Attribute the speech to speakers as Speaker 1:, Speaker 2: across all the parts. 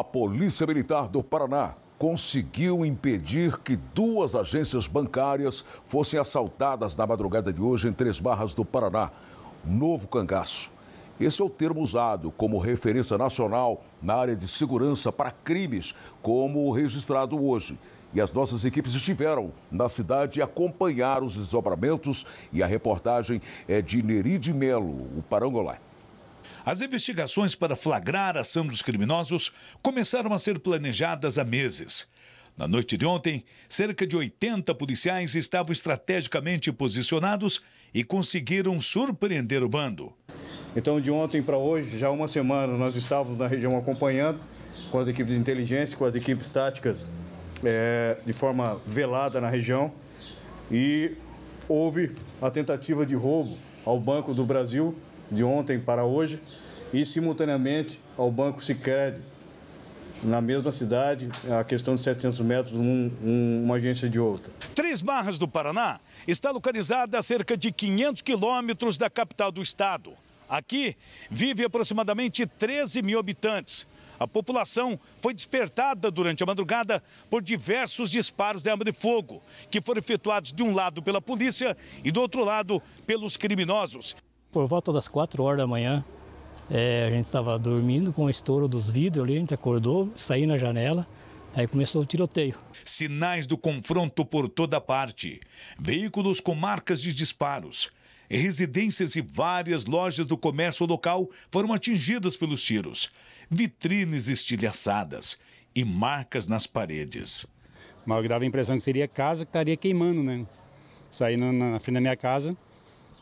Speaker 1: A Polícia Militar do Paraná conseguiu impedir que duas agências bancárias fossem assaltadas na madrugada de hoje em Três Barras do Paraná. Novo cangaço. Esse é o termo usado como referência nacional na área de segurança para crimes, como o registrado hoje. E as nossas equipes estiveram na cidade acompanhar os desdobramentos e a reportagem é de Neri de Melo, o Parangolé.
Speaker 2: As investigações para flagrar a ação dos criminosos começaram a ser planejadas há meses. Na noite de ontem, cerca de 80 policiais estavam estrategicamente posicionados e conseguiram surpreender o bando.
Speaker 3: Então, de ontem para hoje, já uma semana, nós estávamos na região acompanhando com as equipes de inteligência, com as equipes táticas, é, de forma velada na região. E houve a tentativa de roubo ao Banco do Brasil, de ontem para hoje, e simultaneamente ao Banco Sicredi, na mesma cidade, a questão de 700 metros, um, um, uma agência de outra.
Speaker 2: Três Barras do Paraná está localizada a cerca de 500 quilômetros da capital do estado. Aqui vive aproximadamente 13 mil habitantes. A população foi despertada durante a madrugada por diversos disparos de arma de fogo, que foram efetuados de um lado pela polícia e do outro lado pelos criminosos.
Speaker 4: Por volta das 4 horas da manhã, é, a gente estava dormindo com o estouro dos vidros ali, a gente acordou, saí na janela, aí começou o tiroteio.
Speaker 2: Sinais do confronto por toda parte. Veículos com marcas de disparos. Residências e várias lojas do comércio local foram atingidas pelos tiros. Vitrines estilhaçadas e marcas nas paredes.
Speaker 5: Mal dava a impressão que seria casa que estaria queimando, né? Saí na, na frente da minha casa,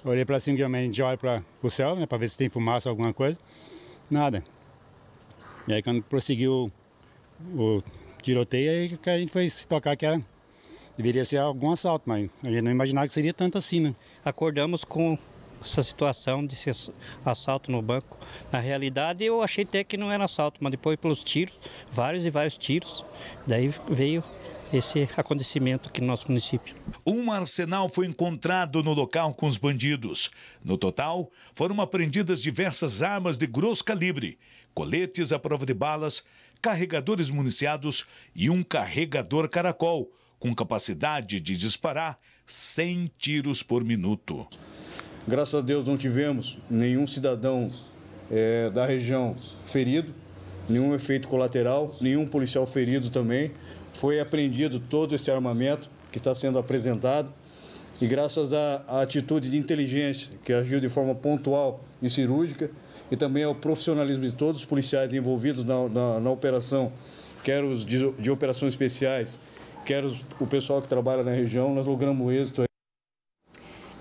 Speaker 5: olhei para cima, a gente olha para o céu, né, para ver se tem fumaça ou alguma coisa. Nada. E aí quando prosseguiu o, tiroteio, aí que a gente foi se tocar que era deveria ser algum assalto, mas a gente não imaginava que seria tanto assim, né?
Speaker 4: Acordamos com essa situação de assalto no banco. Na realidade, eu achei até que não era assalto, mas depois pelos tiros, vários e vários tiros, daí veio esse acontecimento aqui no nosso município.
Speaker 2: Um arsenal foi encontrado no local com os bandidos. No total, foram apreendidas diversas armas de grosso calibre, coletes à prova de balas, carregadores municiados e um carregador caracol, com capacidade de disparar 100 tiros por minuto.
Speaker 3: Graças a Deus não tivemos nenhum cidadão é, da região ferido, nenhum efeito colateral, nenhum policial ferido também. Foi apreendido todo esse armamento que está sendo apresentado e graças à, à atitude de inteligência que agiu de forma pontual e cirúrgica e também ao profissionalismo de todos os policiais envolvidos na, na, na operação, quer os de, de operações especiais, quer o pessoal que trabalha na região, nós logramos êxito.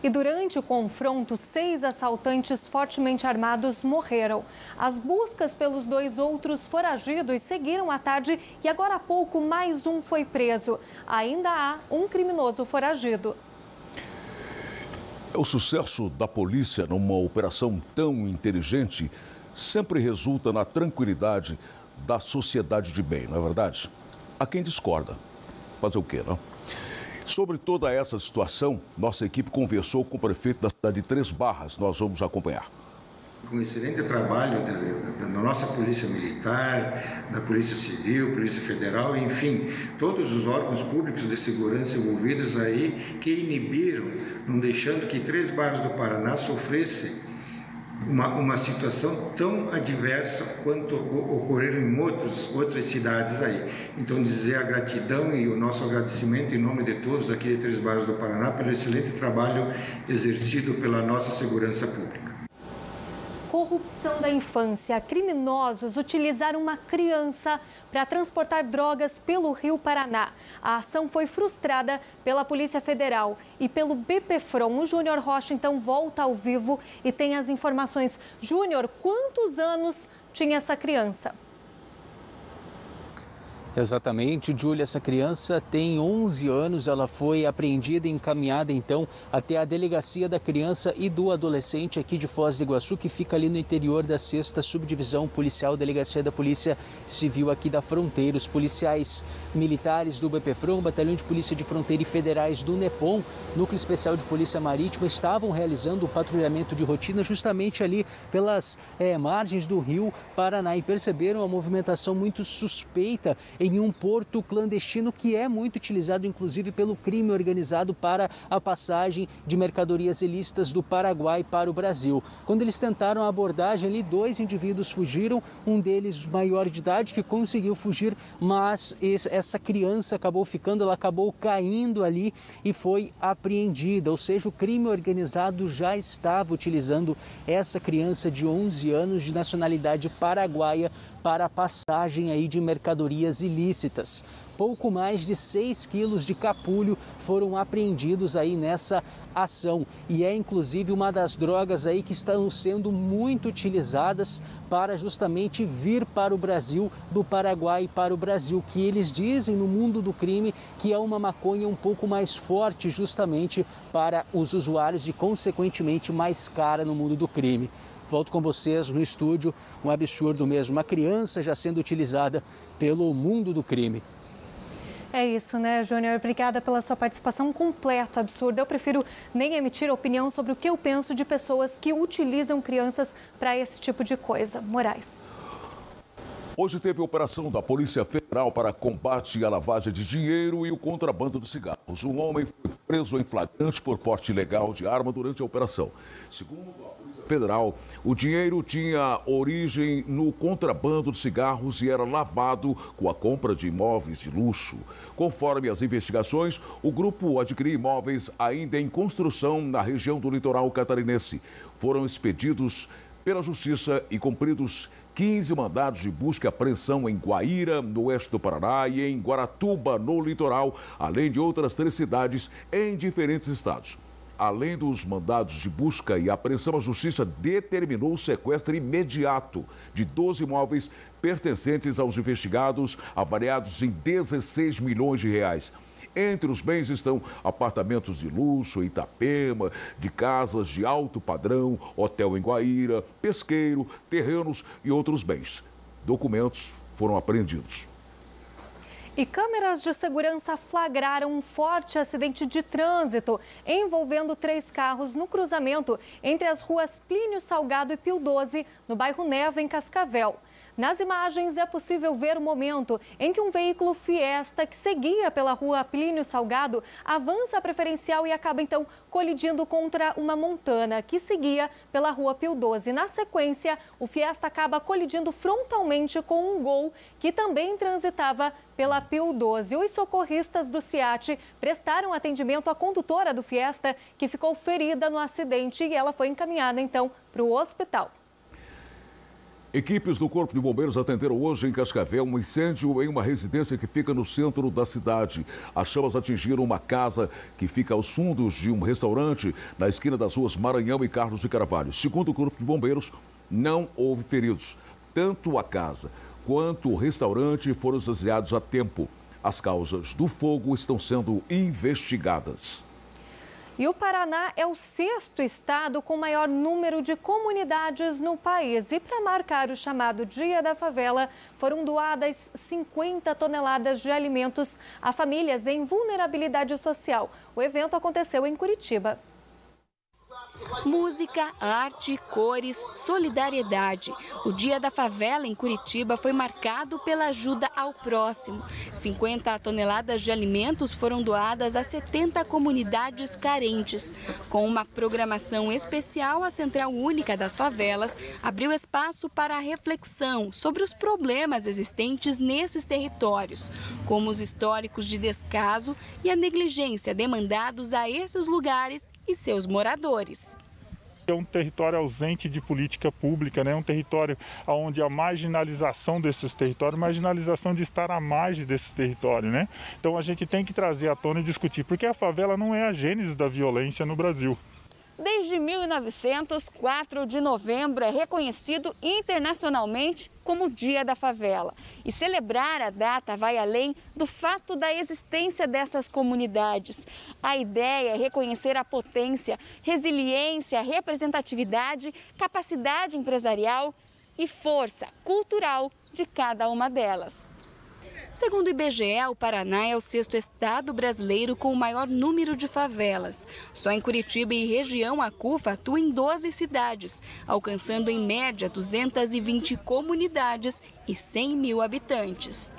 Speaker 6: E durante o confronto, seis assaltantes fortemente armados morreram. As buscas pelos dois outros foragidos seguiram à tarde e agora há pouco mais um foi preso. Ainda há um criminoso foragido.
Speaker 1: O sucesso da polícia numa operação tão inteligente sempre resulta na tranquilidade da sociedade de bem, não é verdade? Há quem discorda fazer o quê, não? Sobre toda essa situação, nossa equipe conversou com o prefeito da cidade de Três Barras. Nós vamos acompanhar.
Speaker 7: Com excelente trabalho da, da, da, nossa Polícia Militar, da Polícia Civil, Polícia Federal, enfim, todos os órgãos públicos de segurança envolvidos aí que inibiram, não deixando que Três Barras do Paraná sofresse uma, uma situação tão adversa quanto ocorreram em outros, outras cidades aí. Então, dizer a gratidão e o nosso agradecimento em nome de todos aqui de Três Barras do Paraná pelo excelente trabalho exercido pela nossa segurança pública
Speaker 6: corrupção da infância. Criminosos utilizaram uma criança para transportar drogas pelo Rio Paraná. A ação foi frustrada pela Polícia Federal e pelo BPFROM. O Júnior Rocha então volta ao vivo e tem as informações. Júnior, quantos anos tinha essa criança?
Speaker 8: Exatamente, Júlia, essa criança tem 11 anos, ela foi apreendida e encaminhada então até a delegacia da criança e do adolescente aqui de Foz do Iguaçu, que fica ali no interior da 6 Subdivisão Policial, Delegacia da Polícia Civil aqui da Fronteira. Os policiais militares do BPFROM, Batalhão de Polícia de Fronteira e Federais do NEPOM, Núcleo Especial de Polícia Marítima, estavam realizando o patrulhamento de rotina justamente ali pelas é, margens do rio Paraná e perceberam a movimentação muito suspeita em um porto clandestino que é muito utilizado, inclusive, pelo crime organizado para a passagem de mercadorias ilícitas do Paraguai para o Brasil. Quando eles tentaram a abordagem ali, dois indivíduos fugiram, um deles maior de idade que conseguiu fugir, mas essa criança acabou ficando, ela acabou caindo ali e foi apreendida. Ou seja, o crime organizado já estava utilizando essa criança de 11 anos de nacionalidade paraguaia para a passagem aí de mercadorias ilícitas. Pouco mais de 6 quilos de capulho foram apreendidos aí nessa ação e é inclusive uma das drogas aí que estão sendo muito utilizadas para justamente vir para o Brasil, do Paraguai para o Brasil, que eles dizem no mundo do crime que é uma maconha um pouco mais forte justamente para os usuários e consequentemente mais cara no mundo do crime. Volto com vocês no estúdio. Um absurdo mesmo. Uma criança já sendo utilizada pelo mundo do crime.
Speaker 6: É isso, né, Júnior? Obrigada pela sua participação. Completo absurdo. Eu prefiro nem emitir opinião sobre o que eu penso de pessoas que utilizam crianças para esse tipo de coisa. Moraes.
Speaker 1: Hoje teve operação da Polícia Federal para combate à lavagem de dinheiro e o contrabando de cigarros. Um homem foi preso em flagrante por porte ilegal de arma durante a operação. Segundo a Polícia Federal, o dinheiro tinha origem no contrabando de cigarros e era lavado com a compra de imóveis de luxo. Conforme as investigações, o grupo adquiriu imóveis ainda em construção na região do litoral catarinense. Foram expedidos pela Justiça e cumpridos 15 mandados de busca e apreensão em Guaíra, no oeste do Paraná, e em Guaratuba, no litoral, além de outras três cidades em diferentes estados. Além dos mandados de busca e apreensão, a Justiça determinou o sequestro imediato de 12 imóveis pertencentes aos investigados, avaliados em 16 milhões de reais. Entre os bens estão apartamentos de luxo em Itapema, de casas de alto padrão, hotel em Guaíra, pesqueiro, terrenos e outros bens. Documentos foram apreendidos.
Speaker 6: E câmeras de segurança flagraram um forte acidente de trânsito envolvendo três carros no cruzamento entre as ruas Plínio Salgado e Pio 12, no bairro Neva, em Cascavel. Nas imagens é possível ver o momento em que um veículo Fiesta que seguia pela rua Plínio Salgado avança a preferencial e acaba então colidindo contra uma montana que seguia pela rua Pio 12. Na sequência, o Fiesta acaba colidindo frontalmente com um Gol que também transitava pela Pio 12. Os socorristas do CIAT prestaram atendimento à condutora do Fiesta que ficou ferida no acidente e ela foi encaminhada então para o hospital.
Speaker 1: Equipes do Corpo de Bombeiros atenderam hoje em Cascavel um incêndio em uma residência que fica no centro da cidade. As chamas atingiram uma casa que fica aos fundos de um restaurante na esquina das ruas Maranhão e Carlos de Carvalho. Segundo o Corpo de Bombeiros, não houve feridos. Tanto a casa quanto o restaurante foram saciados a tempo. As causas do fogo estão sendo investigadas.
Speaker 6: E o Paraná é o sexto estado com maior número de comunidades no país. E para marcar o chamado Dia da Favela, foram doadas 50 toneladas de alimentos a famílias em vulnerabilidade social. O evento aconteceu em Curitiba.
Speaker 9: Música, arte, cores, solidariedade. O Dia da Favela em Curitiba foi marcado pela ajuda ao próximo. 50 toneladas de alimentos foram doadas a 70 comunidades carentes. Com uma programação especial, a Central Única das Favelas abriu espaço para a reflexão sobre os problemas existentes nesses territórios, como os históricos de descaso e a negligência demandados a esses lugares e seus moradores.
Speaker 10: É um território ausente de política pública, né? um território onde a marginalização desses territórios, marginalização de estar à margem desses territórios. Né? Então a gente tem que trazer à tona e discutir, porque a favela não é a gênese da violência no Brasil.
Speaker 9: Desde 1900, 4 de novembro é reconhecido internacionalmente como Dia da Favela. E celebrar a data vai além do fato da existência dessas comunidades. A ideia é reconhecer a potência, resiliência, representatividade, capacidade empresarial e força cultural de cada uma delas. Segundo o IBGE, o Paraná é o sexto estado brasileiro com o maior número de favelas. Só em Curitiba e região, a CUFA atua em 12 cidades, alcançando em média 220 comunidades e 100 mil habitantes.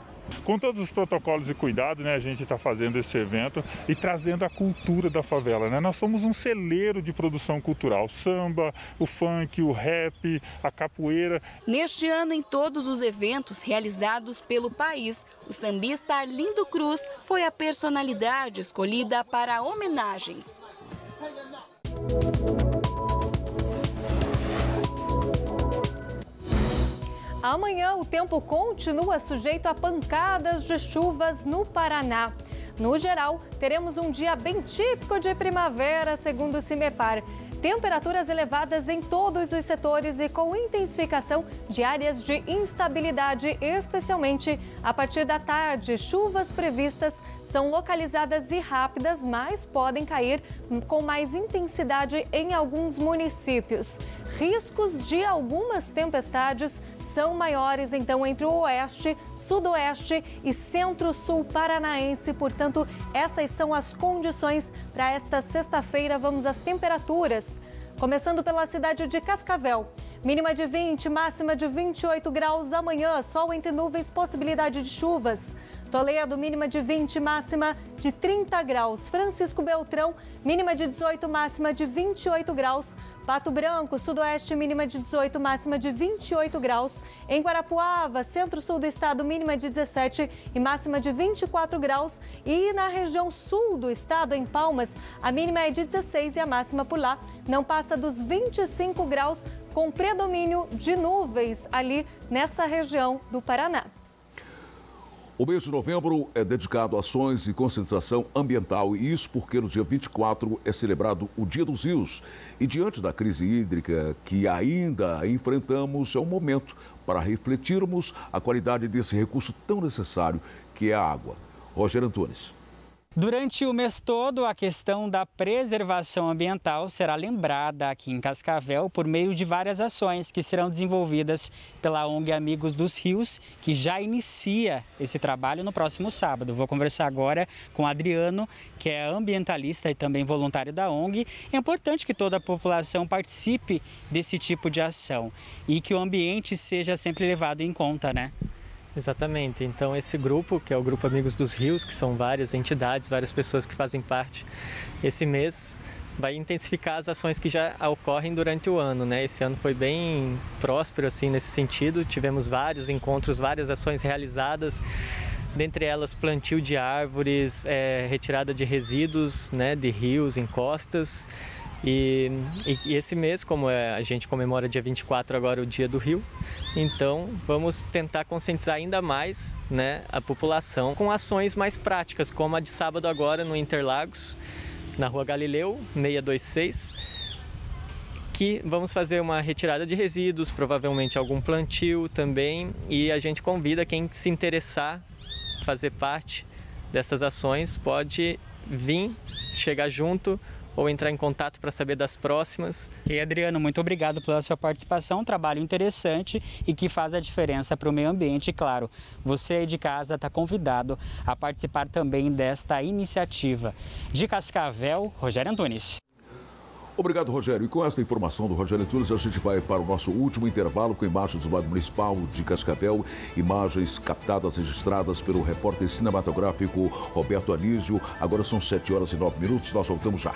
Speaker 10: Com todos os protocolos e cuidados, né, a gente está fazendo esse evento e trazendo a cultura da favela. Né? Nós somos um celeiro de produção cultural, samba, o funk, o rap, a capoeira.
Speaker 9: Neste ano, em todos os eventos realizados pelo país, o sambista Arlindo Cruz foi a personalidade escolhida para homenagens.
Speaker 6: Amanhã o tempo continua sujeito a pancadas de chuvas no Paraná. No geral, teremos um dia bem típico de primavera, segundo o CIMEPAR. Temperaturas elevadas em todos os setores e com intensificação de áreas de instabilidade, especialmente a partir da tarde. Chuvas previstas são localizadas e rápidas, mas podem cair com mais intensidade em alguns municípios. Riscos de algumas tempestades são maiores, então, entre o oeste, sudoeste e centro-sul paranaense. Portanto, essas são as condições para esta sexta-feira. Vamos às temperaturas. Começando pela cidade de Cascavel. Mínima de 20, máxima de 28 graus amanhã. Sol entre nuvens, possibilidade de chuvas. Toledo, mínima de 20, máxima de 30 graus. Francisco Beltrão, mínima de 18, máxima de 28 graus. Pato Branco, sudoeste, mínima de 18, máxima de 28 graus. Em Guarapuava, centro-sul do estado, mínima de 17 e máxima de 24 graus. E na região sul do estado, em Palmas, a mínima é de 16 e a máxima por lá não passa dos 25 graus, com predomínio de nuvens ali nessa região do Paraná.
Speaker 1: O mês de novembro é dedicado a ações de conscientização ambiental e isso porque no dia 24 é celebrado o Dia dos Rios. E diante da crise hídrica que ainda enfrentamos, é um momento para refletirmos a qualidade desse recurso tão necessário que é a água. Rogério Antunes.
Speaker 11: Durante o mês todo, a questão da preservação ambiental será lembrada aqui em Cascavel por meio de várias ações que serão desenvolvidas pela ONG Amigos dos Rios, que já inicia esse trabalho no próximo sábado. Vou conversar agora com Adriano, que é ambientalista e também voluntário da ONG. É importante que toda a população participe desse tipo de ação e que o ambiente seja sempre levado em conta, né?
Speaker 12: Exatamente. Então esse grupo, que é o grupo Amigos dos Rios, que são várias entidades, várias pessoas que fazem parte, esse mês vai intensificar as ações que já ocorrem durante o ano, né? Esse ano foi bem próspero assim nesse sentido. Tivemos vários encontros, várias ações realizadas dentre elas plantio de árvores, é, retirada de resíduos né, de rios, encostas, e, e, e, esse mês, como é, a gente comemora dia 24 agora o Dia do Rio, então vamos tentar conscientizar ainda mais né, a população com ações mais práticas, como a de sábado agora no Interlagos, na Rua Galileu, 626, que vamos fazer uma retirada de resíduos, provavelmente algum plantio também, e a gente convida quem se interessar fazer parte dessas ações pode vir, chegar junto ou entrar em contato para saber das próximas.
Speaker 11: E Adriano, muito obrigado pela sua participação, um trabalho interessante e que faz a diferença para o meio ambiente. E claro, você aí de casa está convidado a participar também desta iniciativa. De Cascavel, Rogério Antunes.
Speaker 1: Obrigado, Rogério. E com esta informação do Rogério Antunes, a gente vai para o nosso último intervalo com imagens do lado municipal de Cascavel, imagens captadas, registradas pelo repórter cinematográfico Roberto Anísio. Agora são 7 horas e 9 minutos, nós voltamos já.